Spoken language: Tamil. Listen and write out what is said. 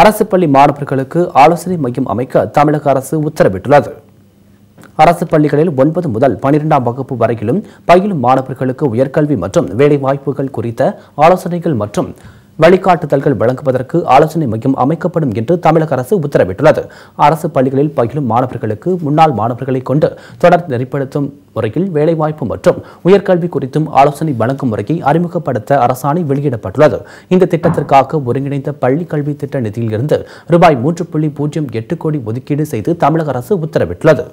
அரசு பள்ளி மாணவர்களுக்கு ஆலோசனை மையம் அமைக்க தமிழக அரசு உத்தரவிட்டுள்ளது. அரசு பள்ளிகளில் ஒன்பது முதல் பனிரெண்டாம் வகுப்பு வரையிலும் பயிலும் மாணவர்களுக்கு உயர்கல்வி மற்றும் வேலைவாய்ப்புகள் குறித்த ஆலோசனைகள் மற்றும் வழிகாட்டுதல்கள் வழங்குவதற்கு ஆலோசனை மையம் அமைக்கப்படும் என்று தமிழக அரசு உத்தரவிட்டுள்ளது. அரசு பள்ளிகளில் பயிலும் மாணவர்களுக்கு முன்னாள் மாணவர்களை கொண்டு தொடர் நெறிப்படுத்தும் முறையில் வேலைவாய்ப்பு மற்றும் உயர்கல்வி குறித்தும் ஆலோசனை வழங்கும் முறையை அறிமுகப்படுத்த அரசாணை வெளியிடப்பட்டுள்ளது. இந்த திட்டத்திற்காக ஒருங்கிணைந்த பள்ளி கல்வி திட்ட நிதியிலிருந்து ரூபாய் மூன்று புள்ளி பூஜ்ஜியம் எட்டு கோடி ஒதுக்கீடு செய்து தமிழக அரசு உத்தரவிட்டுள்ளது.